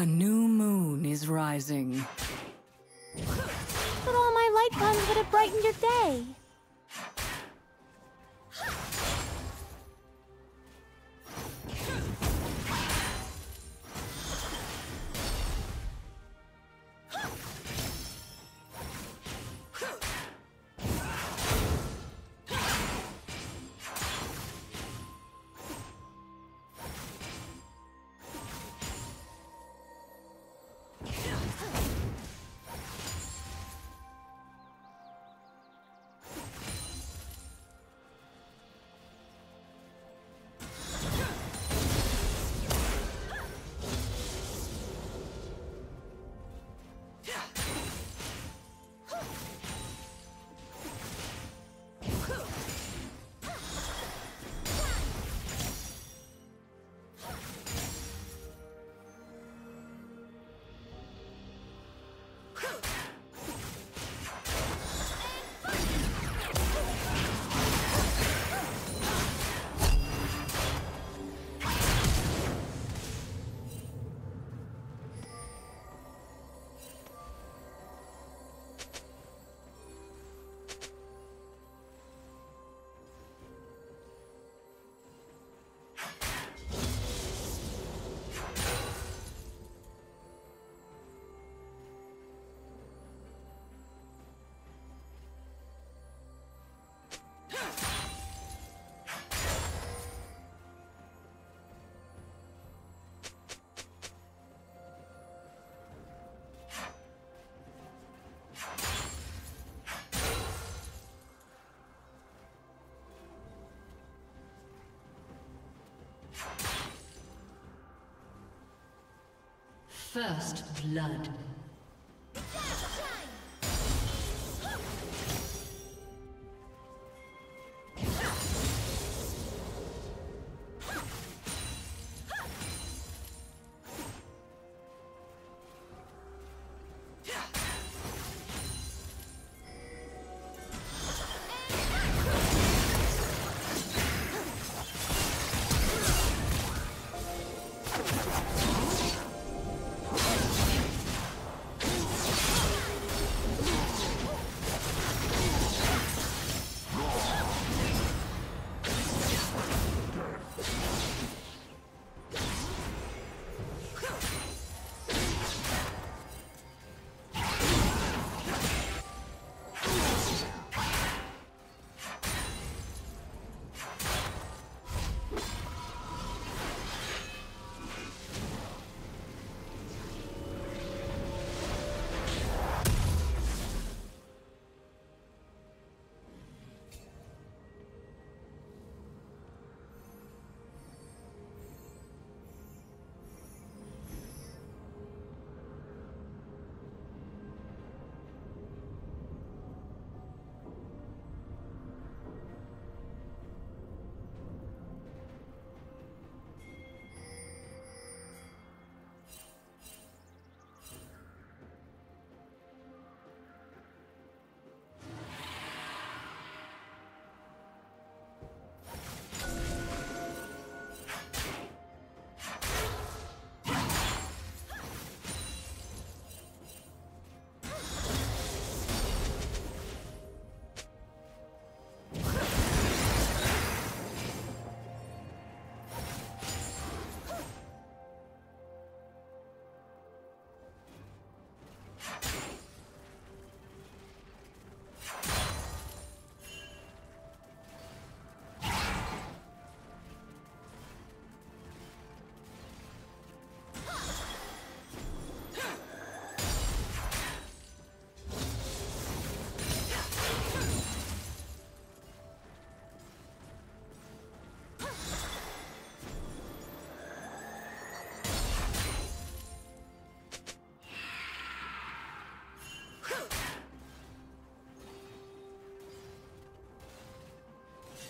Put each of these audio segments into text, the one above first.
A new moon is rising. But all my light guns would have brightened your day. First blood.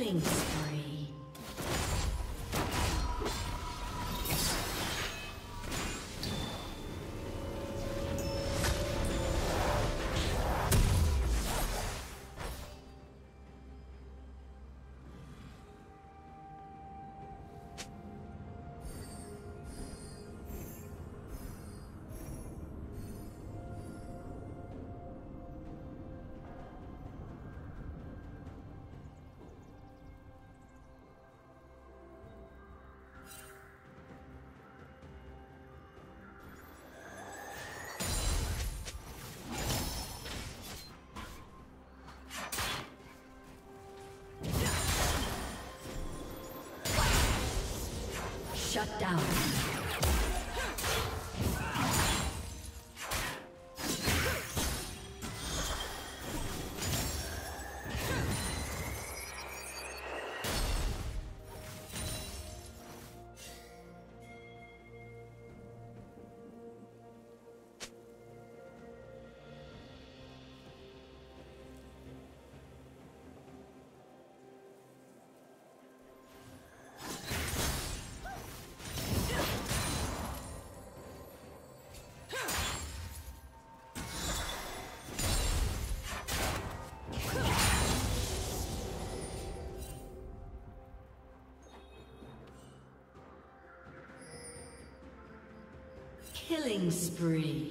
killing spree. Shut down. Killing spree.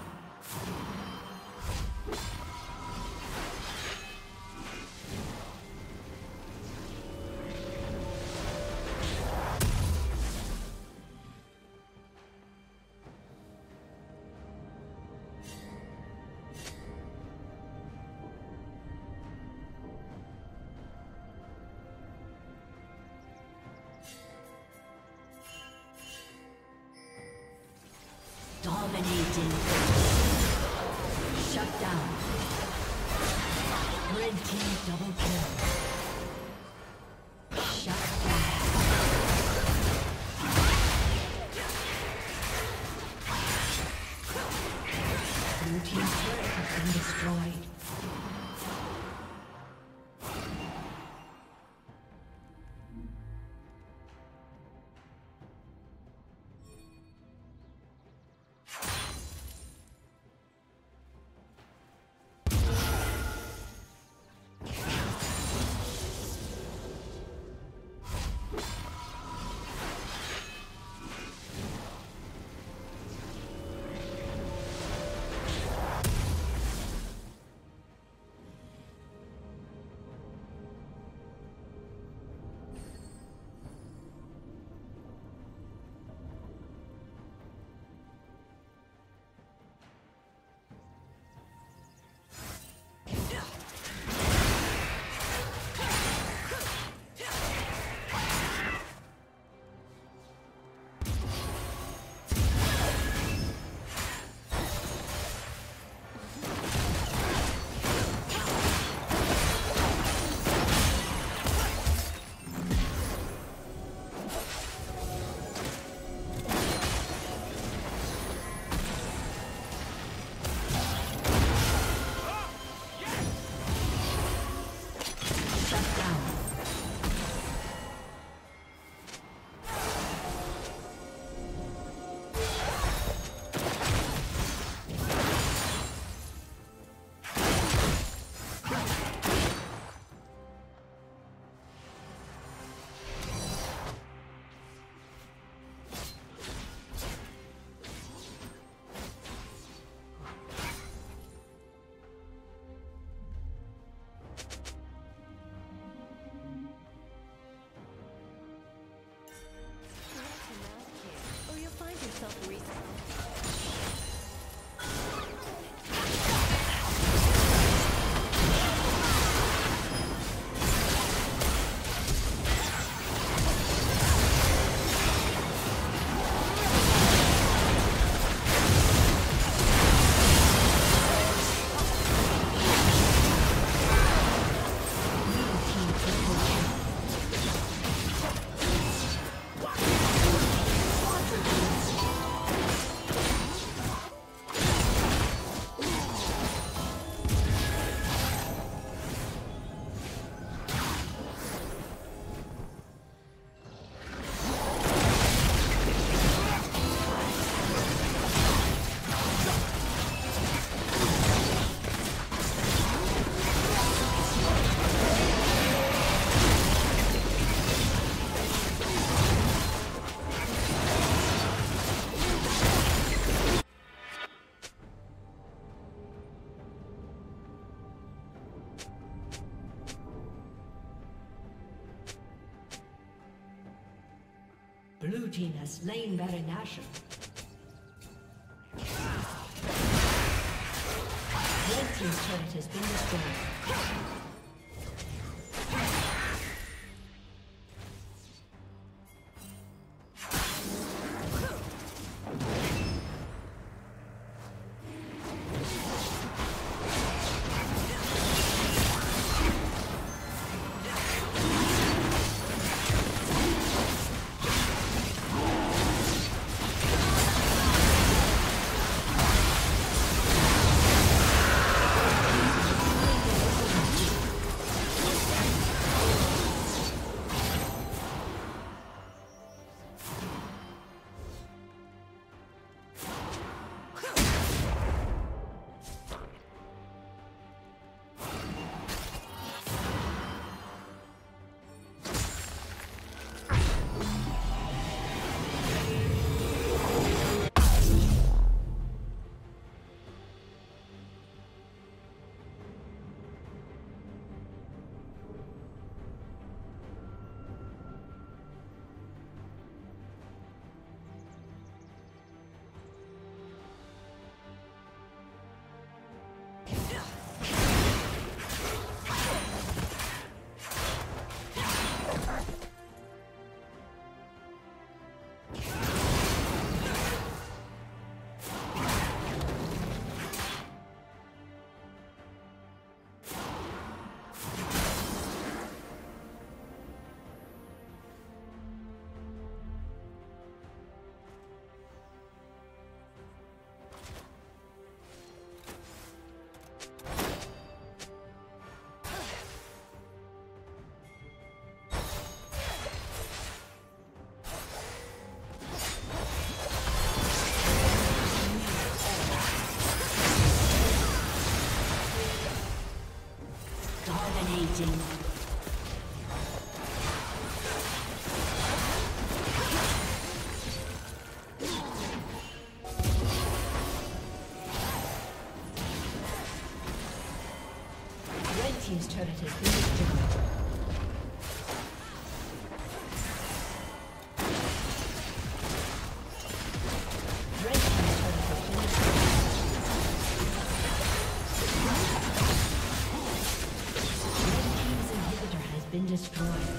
Dominating. Shut down. Red team double kill. Has slain Baron Nashor. Dominating. Red Team's turret has been destroyed.